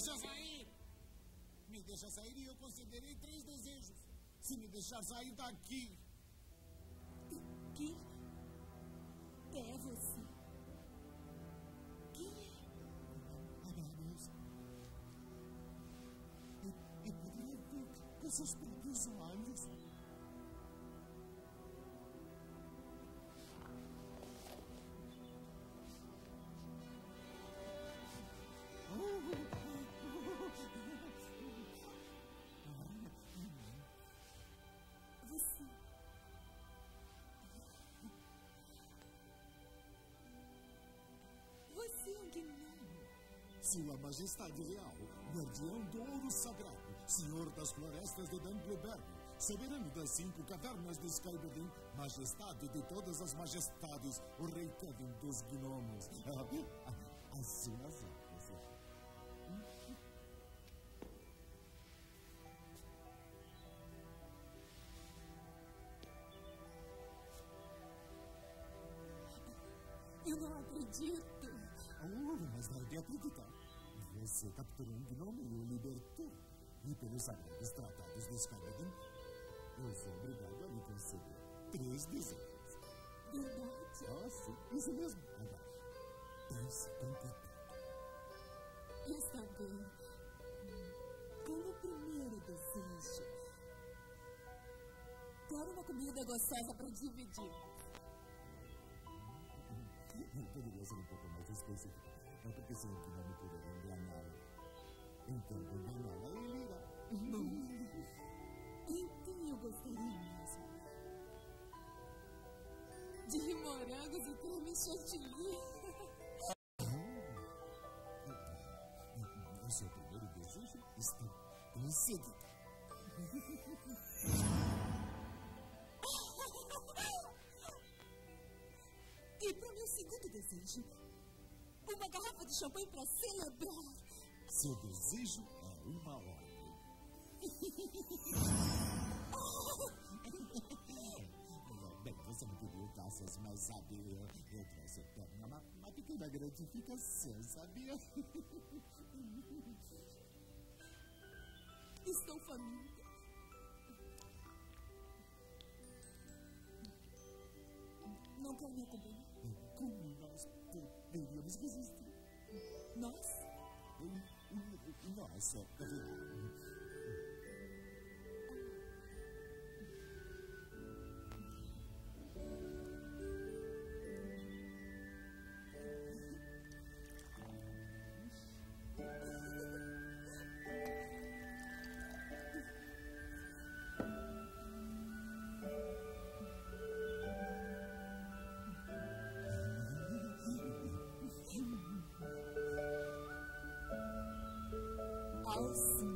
deixa sair. Me deixa sair e eu concederei três desejos. Se me deixar sair tá daqui. Quem é você? Quem é? A. Eu, eu poderia ver com seus próprios olhos. Sua Majestade Real, Guardião do Ouro Sagrado, Senhor das Florestas de Dangleberg, Soberano das Cinco Cavernas de Skyberdin, Majestade de todas as majestades, o Rei Kevin dos Gnomos. As suas ordens. Eu não acredito. Oh, mas deve acreditar. Você capturou um gnome e o libertou. E pelos sagrados tratados de Skyberdin, eu sou obrigado a lhe conceder três desejos. Verdade. Ah, sim, isso mesmo. Agora, pense com cuidado. Está bem. Como primeiro desejo, quero uma comida gostosa para dividir. Poderia ser um pouco mais específico. Morangos e creme chantilly. O seu primeiro desejo está concedido. E para o meu segundo desejo, uma garrafa de champanhe para celebrar. Seu desejo é uma ordem. Bem, você não pediu taças, mas sabe, uma, pequena gratificação, sabia? Estou faminta. Não quer me acompanhar? Como nós poderíamos resistir? Nós? Nossa, house.